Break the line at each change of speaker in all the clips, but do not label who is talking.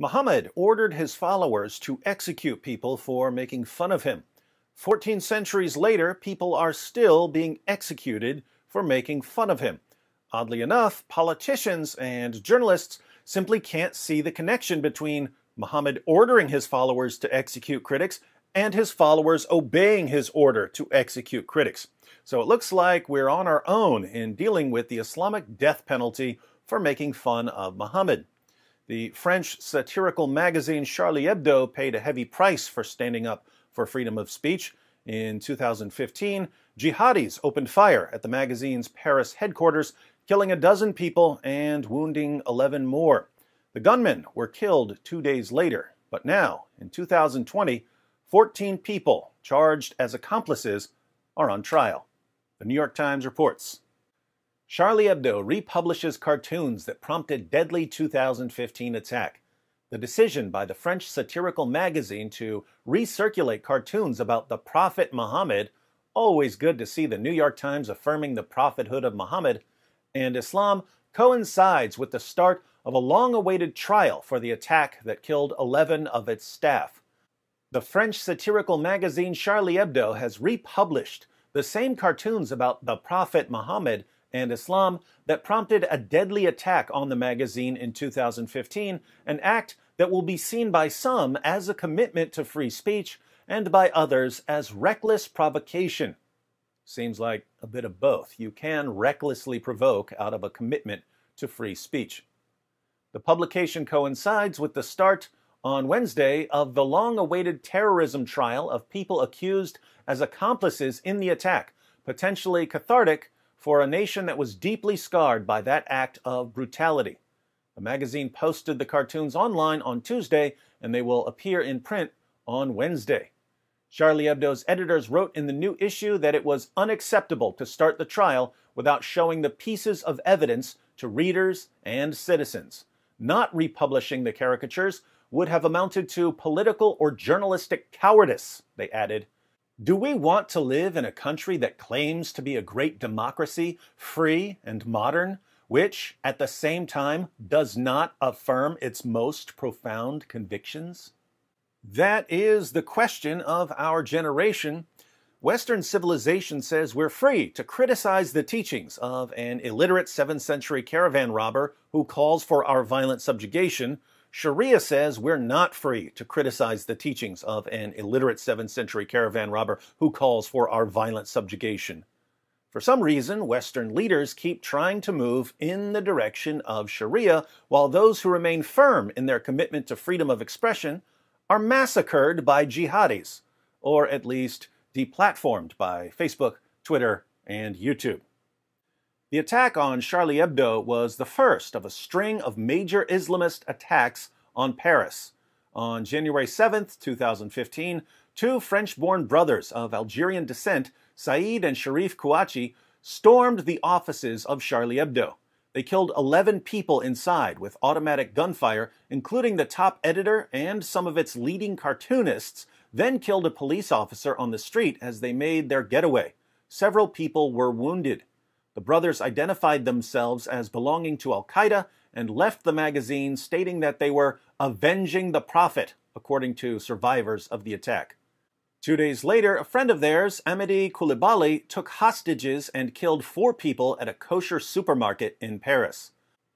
Muhammad ordered his followers to execute people for making fun of him. Fourteen centuries later, people are still being executed for making fun of him. Oddly enough, politicians and journalists simply can't see the connection between Muhammad ordering his followers to execute critics and his followers obeying his order to execute critics. So it looks like we're on our own in dealing with the Islamic death penalty for making fun of Muhammad. The French satirical magazine Charlie Hebdo paid a heavy price for standing up for freedom of speech. In 2015, jihadis opened fire at the magazine's Paris headquarters, killing a dozen people and wounding 11 more. The gunmen were killed two days later, but now, in 2020, 14 people charged as accomplices are on trial. The New York Times reports. Charlie Hebdo republishes cartoons that prompted deadly 2015 attack. The decision by the French satirical magazine to recirculate cartoons about the Prophet Muhammad, always good to see the New York Times affirming the prophethood of Muhammad, and Islam coincides with the start of a long awaited trial for the attack that killed 11 of its staff. The French satirical magazine Charlie Hebdo has republished the same cartoons about the Prophet Muhammad and Islam that prompted a deadly attack on the magazine in 2015, an act that will be seen by some as a commitment to free speech and by others as reckless provocation. Seems like a bit of both. You can recklessly provoke out of a commitment to free speech. The publication coincides with the start on Wednesday of the long awaited terrorism trial of people accused as accomplices in the attack, potentially cathartic for a nation that was deeply scarred by that act of brutality. The magazine posted the cartoons online on Tuesday, and they will appear in print on Wednesday. Charlie Hebdo's editors wrote in the new issue that it was unacceptable to start the trial without showing the pieces of evidence to readers and citizens. Not republishing the caricatures would have amounted to political or journalistic cowardice, they added. Do we want to live in a country that claims to be a great democracy, free and modern, which at the same time does not affirm its most profound convictions? That is the question of our generation. Western civilization says we're free to criticize the teachings of an illiterate 7th century caravan robber who calls for our violent subjugation, Sharia says we're not free to criticize the teachings of an illiterate 7th century caravan robber who calls for our violent subjugation. For some reason, Western leaders keep trying to move in the direction of Sharia, while those who remain firm in their commitment to freedom of expression are massacred by jihadis, or at least deplatformed by Facebook, Twitter, and YouTube. The attack on Charlie Hebdo was the first of a string of major Islamist attacks on Paris. On January 7, 2015, two French born brothers of Algerian descent, Said and Cherif Kouachi, stormed the offices of Charlie Hebdo. They killed 11 people inside with automatic gunfire, including the top editor and some of its leading cartoonists, then killed a police officer on the street as they made their getaway. Several people were wounded. The brothers identified themselves as belonging to Al Qaeda and left the magazine stating that they were avenging the Prophet, according to survivors of the attack. Two days later, a friend of theirs, Amedy Coulibaly, took hostages and killed four people at a kosher supermarket in Paris.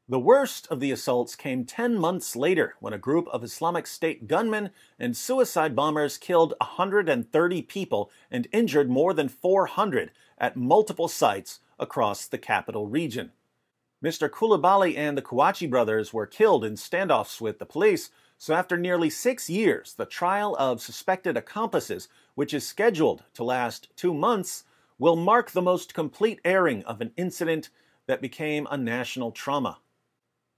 The worst of the assaults came 10 months later when a group of Islamic State gunmen and suicide bombers killed 130 people and injured more than 400 at multiple sites across the capital region. Mr. Coulibaly and the Kouachi brothers were killed in standoffs with the police, so after nearly six years, the trial of suspected accomplices, which is scheduled to last two months, will mark the most complete airing of an incident that became a national trauma.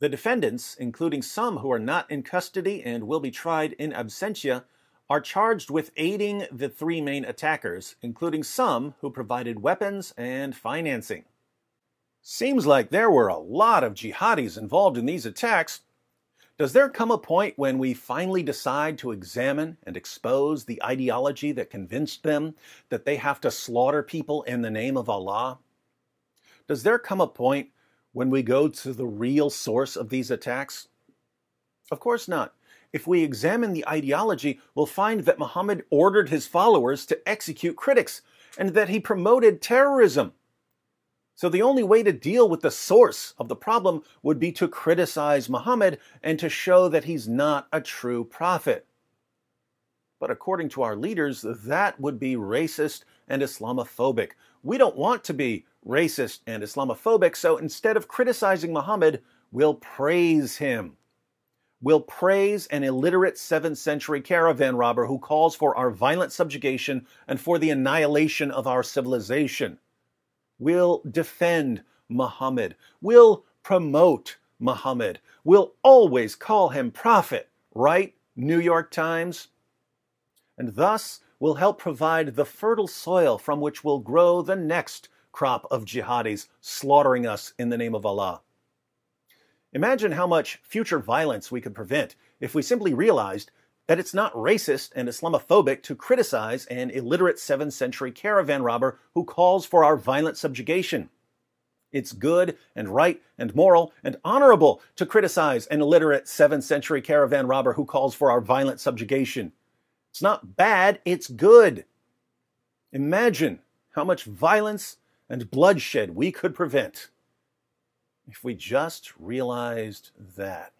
The defendants, including some who are not in custody and will be tried in absentia, are charged with aiding the three main attackers, including some who provided weapons and financing. Seems like there were a lot of jihadis involved in these attacks. Does there come a point when we finally decide to examine and expose the ideology that convinced them that they have to slaughter people in the name of Allah? Does there come a point when we go to the real source of these attacks? Of course not. If we examine the ideology, we'll find that Muhammad ordered his followers to execute critics and that he promoted terrorism. So the only way to deal with the source of the problem would be to criticize Muhammad and to show that he's not a true prophet. But according to our leaders, that would be racist and Islamophobic. We don't want to be racist and Islamophobic, so instead of criticizing Muhammad, we'll praise him. We'll praise an illiterate 7th century caravan robber who calls for our violent subjugation and for the annihilation of our civilization. We'll defend Muhammad. We'll promote Muhammad. We'll always call him prophet, right? New York Times? And thus will help provide the fertile soil from which will grow the next crop of jihadis slaughtering us in the name of Allah. Imagine how much future violence we could prevent if we simply realized that it's not racist and Islamophobic to criticize an illiterate 7th century caravan robber who calls for our violent subjugation. It's good and right and moral and honorable to criticize an illiterate 7th century caravan robber who calls for our violent subjugation. It's not bad, it's good. Imagine how much violence and bloodshed we could prevent if we just realized that.